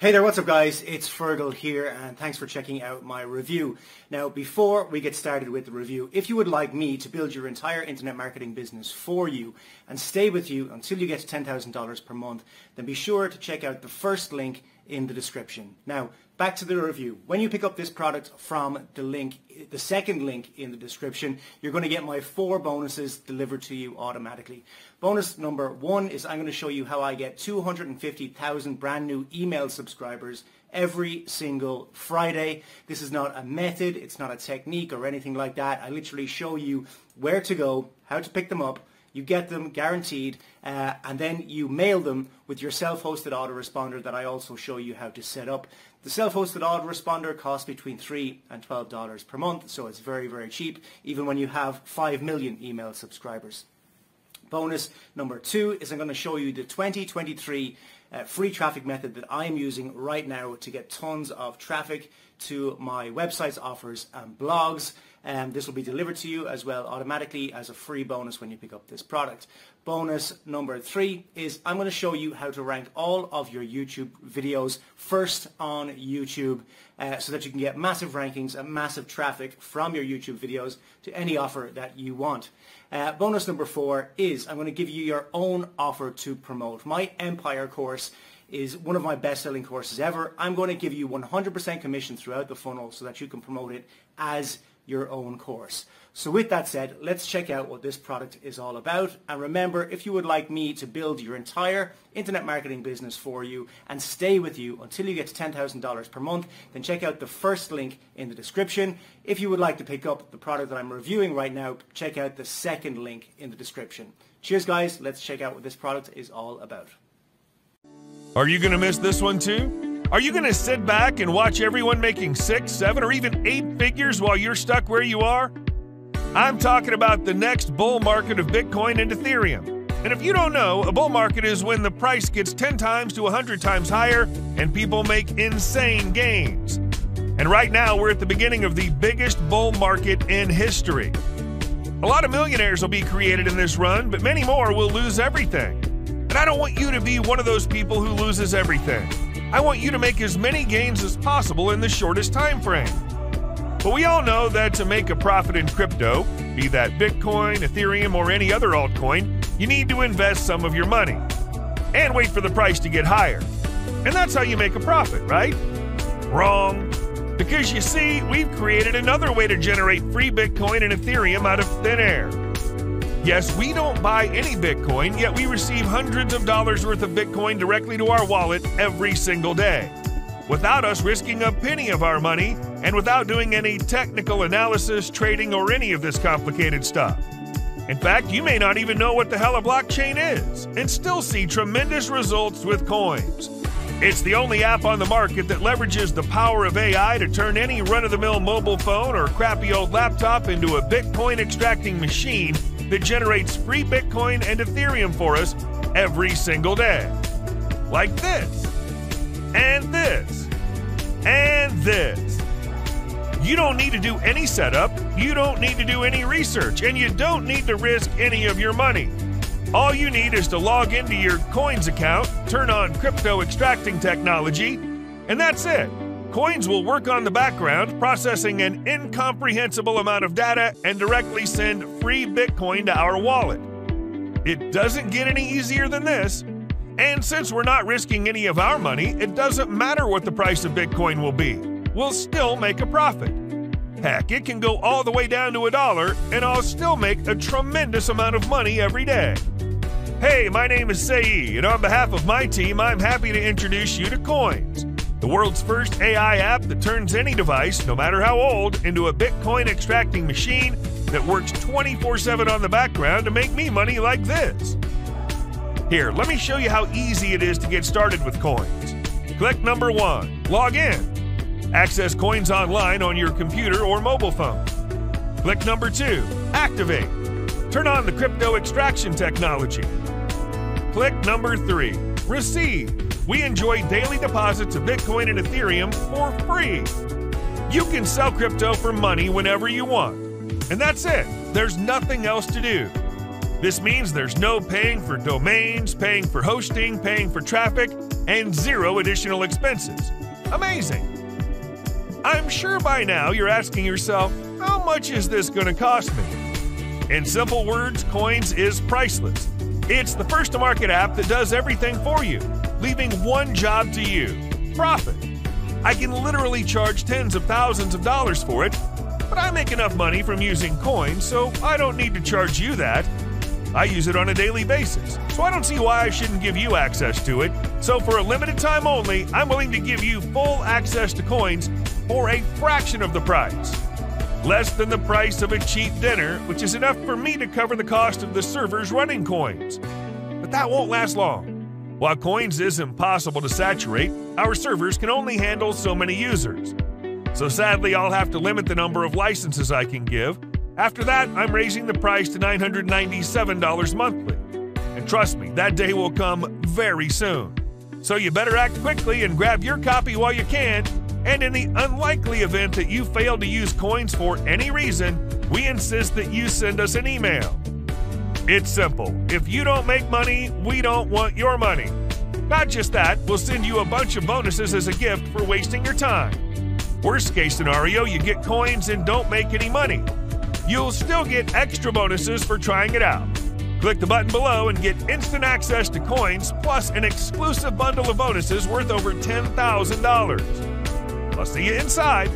Hey there, what's up guys? It's Fergal here and thanks for checking out my review. Now before we get started with the review, if you would like me to build your entire internet marketing business for you and stay with you until you get to $10,000 per month, then be sure to check out the first link in the description. Now, back to the review. When you pick up this product from the link, the second link in the description, you're going to get my four bonuses delivered to you automatically. Bonus number one is I'm going to show you how I get 250,000 brand new email subscribers every single Friday. This is not a method, it's not a technique or anything like that. I literally show you where to go, how to pick them up, you get them guaranteed, uh, and then you mail them with your self-hosted autoresponder that I also show you how to set up. The self-hosted autoresponder costs between 3 and $12 per month, so it's very, very cheap, even when you have 5 million email subscribers. Bonus number two is I'm going to show you the 2023 uh, free traffic method that I am using right now to get tons of traffic to my websites, offers and blogs. And this will be delivered to you as well automatically as a free bonus when you pick up this product. Bonus number three is I'm going to show you how to rank all of your YouTube videos first on YouTube uh, so that you can get massive rankings and massive traffic from your YouTube videos to any offer that you want. Uh, bonus number four is I'm going to give you your own offer to promote. My Empire course is one of my best-selling courses ever. I'm going to give you 100% commission throughout the funnel so that you can promote it as your own course. So with that said, let's check out what this product is all about. And remember, if you would like me to build your entire internet marketing business for you and stay with you until you get to $10,000 per month, then check out the first link in the description. If you would like to pick up the product that I'm reviewing right now, check out the second link in the description. Cheers guys, let's check out what this product is all about. Are you going to miss this one too? Are you going to sit back and watch everyone making six, seven, or even eight figures while you're stuck where you are? I'm talking about the next bull market of Bitcoin and Ethereum. And if you don't know, a bull market is when the price gets 10 times to 100 times higher and people make insane gains. And right now, we're at the beginning of the biggest bull market in history. A lot of millionaires will be created in this run, but many more will lose everything. And I don't want you to be one of those people who loses everything. I want you to make as many gains as possible in the shortest time frame. But we all know that to make a profit in crypto, be that Bitcoin, Ethereum, or any other altcoin, you need to invest some of your money and wait for the price to get higher. And that's how you make a profit, right? Wrong. Because you see, we've created another way to generate free Bitcoin and Ethereum out of thin air. Yes, we don't buy any Bitcoin, yet we receive hundreds of dollars worth of Bitcoin directly to our wallet every single day. Without us risking a penny of our money, and without doing any technical analysis, trading, or any of this complicated stuff. In fact, you may not even know what the hell a blockchain is, and still see tremendous results with Coinz. It's the only app on the market that leverages the power of AI to turn any run of the mill mobile phone or crappy old laptop into a Bitcoin extracting machine that generates free Bitcoin and Ethereum for us every single day. Like this, and this, and this. You don't need to do any setup, you don't need to do any research, and you don't need to risk any of your money. All you need is to log into your Coinz account, turn on crypto extracting technology, and that's it. Coinz will work on the background, processing an incomprehensible amount of data and directly send free Bitcoin to our wallet. It doesn't get any easier than this. And since we're not risking any of our money, it doesn't matter what the price of Bitcoin will be. We'll still make a profit. Heck, it can go all the way down to a dollar, and I'll still make a tremendous amount of money every day. Hey, my name is Sei, and on behalf of my team, I'm happy to introduce you to Coinz the world's first AI app that turns any device, no matter how old, into a Bitcoin extracting machine that works 24 7 on the background to make me money like this. Here, let me show you how easy it is to get started with Coinz. Click number one, log in. Access Coinz online on your computer or mobile phone. Click number two, activate. Turn on the crypto extraction technology. Click number three, receive we enjoy daily deposits of Bitcoin and Ethereum for free. You can sell crypto for money whenever you want. And that's it. There's nothing else to do. This means there's no paying for domains, paying for hosting, paying for traffic, and zero additional expenses. Amazing! I'm sure by now you're asking yourself, how much is this going to cost me? In simple words, Coinz is priceless. It's the first to market app that does everything for you, leaving one job to you profit. I can literally charge tens of thousands of dollars for it, but I make enough money from using Coinz, so I don't need to charge you that. I use it on a daily basis, so I don't see why I shouldn't give you access to it. So, for a limited time only, I'm willing to give you full access to Coinz for a fraction of the price. Less than the price of a cheap dinner, which is enough for me to cover the cost of the servers running Coinz. But that won't last long. While Coinz is impossible to saturate, our servers can only handle so many users. So sadly, I'll have to limit the number of licenses I can give. After that, I'm raising the price to $997 monthly. And trust me, that day will come very soon. So you better act quickly and grab your copy while you can. And in the unlikely event that you fail to use Coinz for any reason, we insist that you send us an email. It's simple. If you don't make money, we don't want your money. Not just that, we'll send you a bunch of bonuses as a gift for wasting your time. Worst case scenario, you get Coinz and don't make any money. You'll still get extra bonuses for trying it out. Click the button below and get instant access to Coinz plus an exclusive bundle of bonuses worth over $10,000. I'll see you inside.